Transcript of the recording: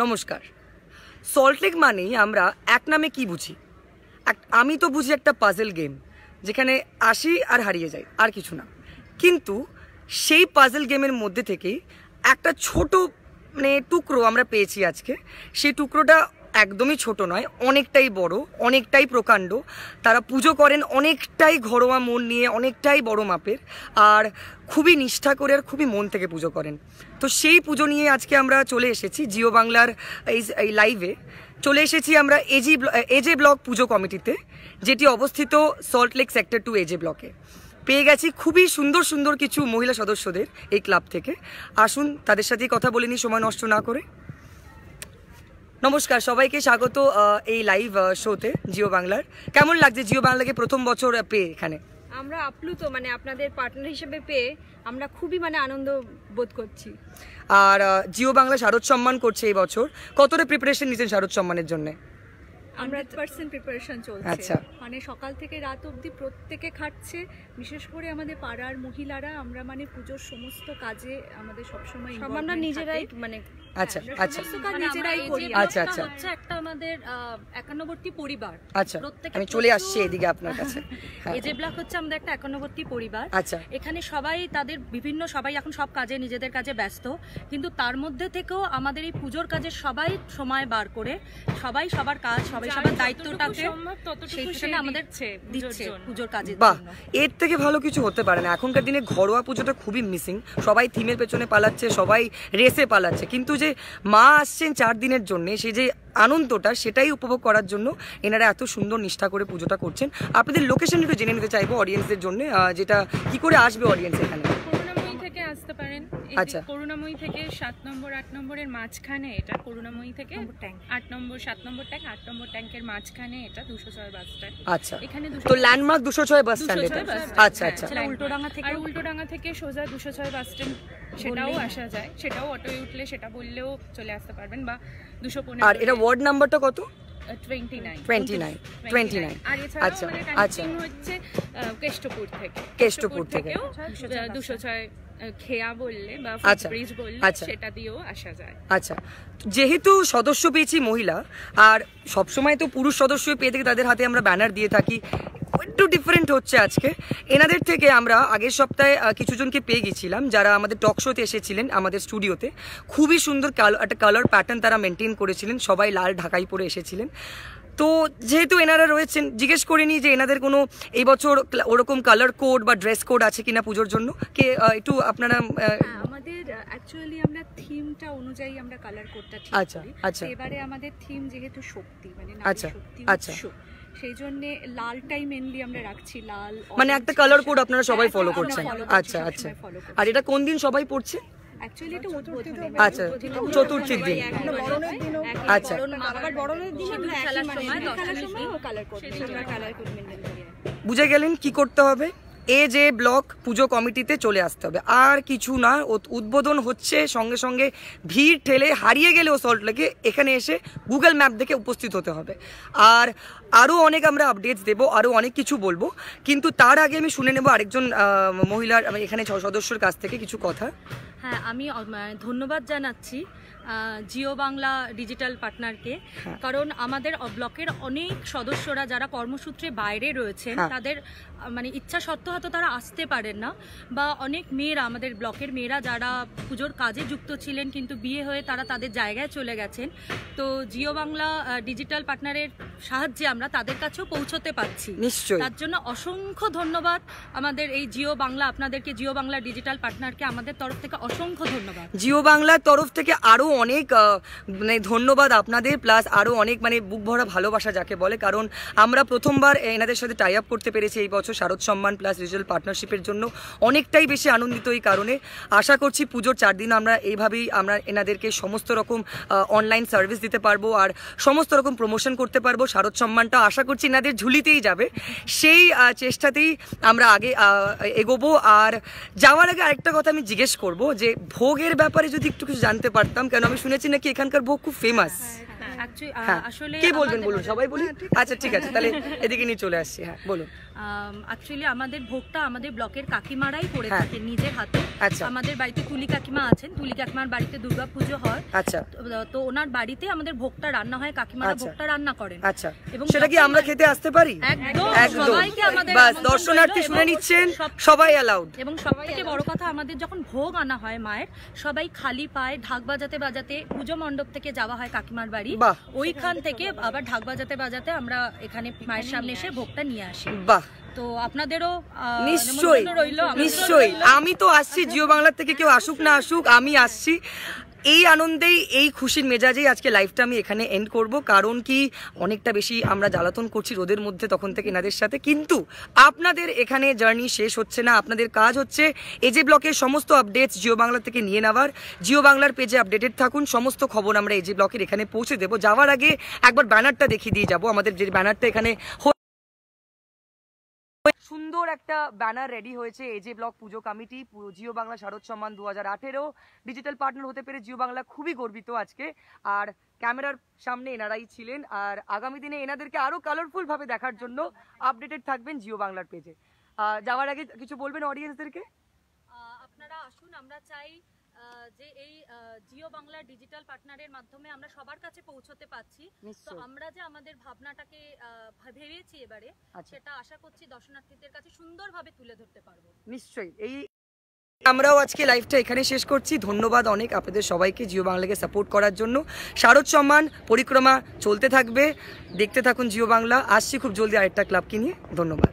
নমস্কার। সল্টলেক মানেই আমরা এক নামে কি বুঝি? আমি তো বুঝি একটা পাজেল গেম যেখানে আসি আর হারিয়ে যাই, আর কিছু না। কিন্তু সেই পাজেল গেমের মধ্যে থেকেই একটা ছোট মানে টুকরো আমরা পেয়েছি আজকে। সেই টুকরোটা একদমই ছোট নয়, অনেকটাই বড়, অনেকটাই প্রকাণ্ড। তারা পুজো করেন অনেকটাই ঘরোয়া মন নিয়ে, অনেকটাই বড় মাপের, আর খুবই নিষ্ঠা করে আর খুবই মন থেকে পুজো করেন। তো সেই পুজো নিয়ে আজকে আমরা চলে এসেছি জিও বাংলার এই লাইভে। চলে এসেছি আমরা এজি এজে ব্লক পুজো কমিটিতে, যেটি অবস্থিত সল্ট লেক সেক্টর টু এজে ব্লকে। পেয়ে গেছি খুবই সুন্দর সুন্দর কিছু মহিলা সদস্যদের এই ক্লাব থেকে। আসুন, তাদের সাথেই কথা বলে নিই, সময় নষ্ট না করে। নমস্কার সবাইকে স্বাগত এই লাইভ শোতে জিও বাংলার। কেমন লাগছে জিও বাংলাকে প্রথম বছর পেয়ে এখানে? আমরা আপ্লুত মানে আপনাদের পার্টনার হিসেবে পেয়ে আমরা খুবই মানে আনন্দ বোধ করছি। আর জিও বাংলা শারদ সম্মান করছে এই বছর। কতটা প্রিপারেশন নিয়েছেন শারদ সম্মানের জন্য? আমরা পার্সেন্ট প্রিপারেশন চলছে। আচ্ছা। মানে সকাল থেকে রাত অবধি প্রত্যেকে খাটছে বিশেষ করে আমাদের পাড়ার মহিলারা। আমরা মানে পুজোর সমস্ত কাজে আমাদের সবসময় আমরা নিজেরাই মানে আচ্ছা আচ্ছা। কাজ মানে নিজেরাই করি। আচ্ছা, আচ্ছা। হচ্ছে একটা আমাদের একান্নবর্তী পরিবার। আচ্ছা আমি চলে আসছি এদিকে আপনার কাছে। হ্যাঁ। এজে ব্লক হচ্ছে আমাদের একটা একান্নবর্তী পরিবার। আচ্ছা। এখানে সবাই তাদের বিভিন্ন সবাই এখন সব কাজে নিজেদের কাজে ব্যস্ত। কিন্তু তার মধ্যে থেকেও আমাদের এই পুজোর কাজে সবাই সময় বার করে সবাই সবার কাজ সবাই সবার দায়িত্বটাকে সেইখানে আমাদের দিচ্ছে পুজোর কাজের বাহ এর থেকে ভালো কিছু হতে পারে না। এখনকার দিনে ঘরোয়া পুজোটা খুবই মিসিং সবাই থিমের পেছনে পালাচ্ছে সবাই রেসে পালাচ্ছে। কিন্তু যে মা আসছেন চার দিনের জন্য সেই যে আনন্দটা সেটাই উপভোগ করার জন্য এনারা এত সুন্দর নিষ্ঠা করে পুজোটা করছেন। আপনাদের লোকেশন একটু জেনে নিতে চাইব অডিয়েন্সদের জন্য যেটা কি করে আসবে অডিয়েন্স এখানে? আসতে পারেন। এই আচ্ছা। করুণাময়ী থেকে সাত নম্বর আট নম্বরের মাঝখানে এটা করুণাময়ী থেকে আট নম্বর সাত নম্বর ট্যাঙ্ক আট নম্বর ট্যাঙ্কের মাঝখানে এটা দুশো ছয় বাস স্ট্যান্ড আচ্ছা। এখানে দুশো তো ল্যান্ডমার্ক দুশো ছয় বাস স্ট্যান্ড 206 এটা? আচ্ছা হ্যাঁ, আচ্ছা। সেটা উল্টোডাঙ্গা থেকে আর উল্টোডাঙ্গা থেকে সোজা দুশো ছয় বাস স্ট্যান্ড সেটাও আসা যায়। সেটাও অটোয় উঠলে সেটা বললেও চলে আসতে পারবেন বা দুশো আর এটা ওয়ার্ড নাম্বারটা কত? টোয়েন্টি নাইন টোয়েন্টি নাইন আর এছাড়াও আচ্ছা আচ্ছা। হচ্ছে কেষ্টপুর থেকে। কেষ্টপুর থেকে। থেকেও দুশো ছয় খেয়া বললে বা আচ্ছা, ব্রিজ বললে আচ্ছা। সেটা দিয়েও আসা যায়। আচ্ছা যেহেতু সদস্য পেয়েছি মহিলা আর সবসময় তো পুরুষ সদস্য পেয়ে থেকে তাদের হাতে আমরা ব্যানার দিয়ে থাকি একটু ডিফারেন্ট হচ্ছে আজকে। এনাদের থেকে আমরা আগের সপ্তাহে কিছুজনকে পেয়ে গেছিলাম যারা আমাদের টক শোতে এসেছিলেন আমাদের স্টুডিওতে খুবই সুন্দর একটা কালার প্যাটার্ন তারা মেনটেন করেছিলেন সবাই লাল ঢাকাই পরে এসেছিলেন। তো যেহেতু এনারা রয়েছেন জিজ্ঞেস করে নিই যে এনাদের কোনো এই বছর ওরকম কালার কোড বা ড্রেস কোড আছে কিনা পুজোর জন্য। কে একটু আপনারা হ্যাঁ, আমাদের অ্যাকচুয়ালি আমরা থিমটা অনুযায়ী আমরা কালার কোডটা ঠিক আচ্ছা, আচ্ছা। এবারে আমাদের থিম যেহেতু শক্তি মানে আচ্ছা, আচ্ছা। সেই জন্য লালটাই মেনলি আমরা রাখছি লাল মানে একটা কালার কোড হ্যাঁ, আপনারা সবাই ফলো করছেন। আচ্ছা আচ্ছা। আর এটা কোন দিন সবাই পড়ছে? অ্যাকচুয়ালি এটা উদ্বোধনী আচ্ছা, চতুর্থীর দিন। আচ্ছা। আবার বড়নের দিন আমরা খেলার সময় দশটার সময় কালার কোড আমরা কালার কোড মেনটেন করি। বুঝে গেলেন কি করতে হবে? এ যে ব্লক পুজো কমিটিতে চলে আসতে হবে। আর কিছু না উদ্বোধন হচ্ছে, সঙ্গে সঙ্গে ভিড় ঠেলে হারিয়ে গেলেও সল্ট লেকে এখানে এসে গুগল ম্যাপ দেখে উপস্থিত হতে হবে। আর আরও অনেক আমরা আপডেটস দেবো, আরও অনেক কিছু বলব, কিন্তু তার আগে আমি শুনে নেব আরেকজন মহিলার, এখানে সদস্যর কাছ থেকে কিছু কথা। হ্যাঁ আমি ধন্যবাদ জানাচ্ছি। জিও বাংলা ডিজিটাল পার্টনারকে। হ্যাঁ। কারণ আমাদের ব্লকের অনেক সদস্যরা যারা কর্মসূত্রে বাইরে রয়েছেন হ্যাঁ। তাদের মানে ইচ্ছা সত্ত্বেও হয়তো তারা আসতে পারেন না। বা অনেক মেয়েরা আমাদের ব্লকের মেয়েরা যারা পুজোর কাজে যুক্ত ছিলেন কিন্তু বিয়ে হয়ে তারা তাদের জায়গায় চলে গেছেন। তো জিও বাংলা ডিজিটাল পার্টনারের সাহায্যে আমরা তাদের কাছেও পৌঁছতে পারছি। নিশ্চয়ই। তার জন্য অসংখ্য ধন্যবাদ আমাদের এই জিও বাংলা আপনাদেরকে জিও বাংলা ডিজিটাল পার্টনারকে আমাদের তরফ থেকে অসংখ্য ধন্যবাদ। জিও বাংলার তরফ থেকে আরও অনেক মানে ধন্যবাদ আপনাদের প্লাস আরও অনেক মানে বুক ভরা ভালোবাসা যাকে বলে। কারণ আমরা প্রথমবার এনাদের সাথে টাই আপ করতে পেরেছি এই বছর শারদ সম্মান প্লাস রিজাল পার্টনারশিপের জন্য। অনেকটাই বেশি আনন্দিত এই কারণে। আশা করছি পুজোর চার দিন আমরা এইভাবেই আমরা এনাদেরকে সমস্ত রকম অনলাইন সার্ভিস দিতে পারব আর সমস্ত রকম প্রমোশন করতে পারব। শারদ সম্মানটা আশা করছি এনাদের ঝুলিতেই যাবে। সেই চেষ্টাতেই আমরা আগে এগোবো। আর যাওয়ার আগে আরেকটা কথা আমি জিজ্ঞেস করব যে ভোগের ব্যাপারে যদি একটু কিছু জানতে পারতাম কেন আমি শুনেছি নাকি এখানকার ভোগ খুব ফেমাস আহ, হ্যাঁ আসলে কে বলবেন বলুন সবাই বলুন আচ্ছা ঠিক আছে তাহলে এদিকে নিয়ে চলে আসছি হ্যাঁ বলুন। অ্যাকচুয়ালি আমাদের ভোগটা আমাদের ব্লকের কাকিমারাই করে হ্যাঁ। থাকে নিজের হাতে। আচ্ছা। আমাদের বাড়িতে তুলি কাকিমা আছেন তুলি কাকিমার বাড়িতে দুর্গা পুজো হয়। আচ্ছা। তো- ওনার বাড়িতে আমাদের ভোগটা রান্না হয় কাকিমারা আচ্ছা। ভোগটা রান্না করেন। আচ্ছা। এবং সেটা কি আমরা খেতে আসতে পারি? একদম একদম। সবাইকে আমাদের বাস দর্শনার্থী শুনে নিচ্ছেন সবাই অ্যালাউড এবং সব থেকে বড় কথা আমাদের যখন ভোগ আনা হয় মায়ের সবাই খালি পায় ঢাক বাজাতে বাজাতে পুজো মণ্ডপ থেকে যাওয়া হয় কাকিমার বাড়ি। ওইখান থেকে আবার ঢাক বাজাতে বাজাতে আমরা এখানে মায়ের সামনে এসে ভোগটা নিয়ে আসি। বাহ। তো আপনাদেরও নিশ্চয়ই রইল, নিশ্চয়ই। আমি তো আসছি জিও বাংলার থেকে কেউ আসুক না আসুক আমি আসছি। এই আনন্দেই, এই খুশির মেজাজেই আজকে লাইফটা আমি এখানে এন্ড করব। কারণ কি, অনেকটা বেশি আমরা জ্বালাতন করছি রোদের মধ্যে তখন থেকে এনাদের সাথে। কিন্তু আপনাদের এখানে জার্নি শেষ হচ্ছে না, আপনাদের কাজ হচ্ছে এজে ব্লকের সমস্ত আপডেটস জিও বাংলা থেকে নিয়ে নেওয়ার। জিও বাংলার পেজে আপডেটেড থাকুন, সমস্ত খবর আমরা এজে ব্লকের এখানে পৌঁছে দেবো। যাওয়ার আগে একবার ব্যানারটা দেখিয়ে দিয়ে যাব। আমাদের যে ব্যানারটা এখানে সুন্দর একটা ব্যানার রেডি হয়েছে এজে ব্লক পুজো কমিটি জিও বাংলা শারদ সম্মান দু হাজার আঠেরো। ডিজিটাল পার্টনার হতে পেরে জিও বাংলা খুবই গর্বিত আজকে। আর ক্যামেরার সামনে এনারাই ছিলেন। আর আগামী দিনে এনাদেরকে আরও কালারফুলভাবে দেখার জন্য আপডেটেড থাকবেন জিও বাংলার পেজে যাওয়ার আগে কিছু বলবেন অডিয়েন্সদেরকে আপনারা আসুন, আমরা চাই যে এই জিও বাংলা ডিজিটাল পার্টনারের মাধ্যমে আমরা সবার কাছে পৌঁছতে পাচ্ছি তো আমরা যে আমাদের ভাবনাটাকে ভেবেছি এবারে আচ্ছা। সেটা আশা করছি দর্শনার্থীদের কাছে সুন্দরভাবে তুলে ধরতে পারব। নিশ্চয়ই। এই আমরাও আজকে লাইভটা এখানে শেষ করছি। ধন্যবাদ অনেক আপনাদের সবাইকে জিও বাংলাকে সাপোর্ট করার জন্য। শারদ সম্মান পরিক্রমা চলতে থাকবে। দেখতে থাকুন জিও বাংলা। আসছি খুব জলদি আরেকটা ক্লাবকে নিয়ে। ধন্যবাদ।